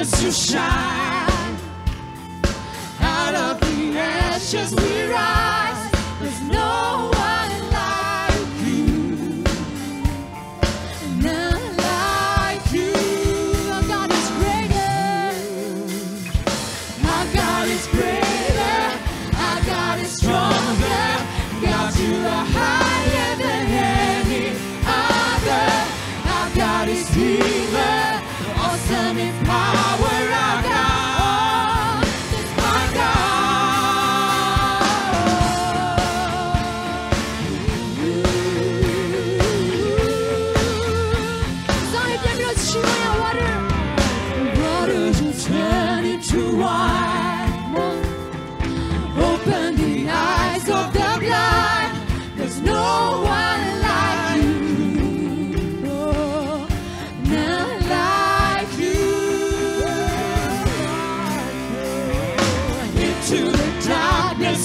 darkness you shine. Out of the ashes we rise. There's no one like you. None like you. Our God is greater. Our God is greater. Our God is stronger. God, you are higher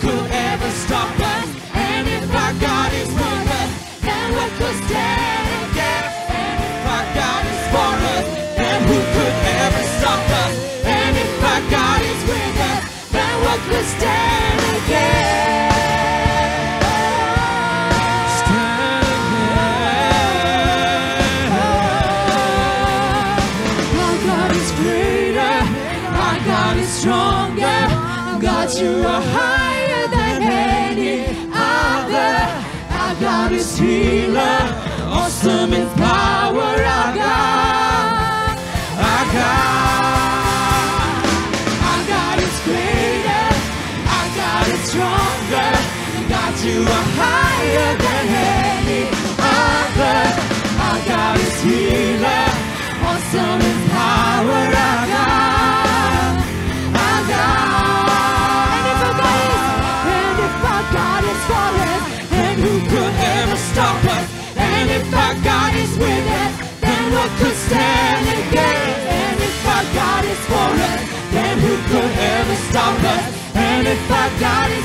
could ever stop us? And if our God is with us, then what could stand against? And if our God is for us, then who could ever stop us? And if our God is with us, then what could stand against? Our God is greater. Our God is stronger. God, you are higher is healer. Awesome in power. Our God. Our God. Our God is greater. Our God is stronger. God, you are higher for us, then who could ever stop us? And if I die.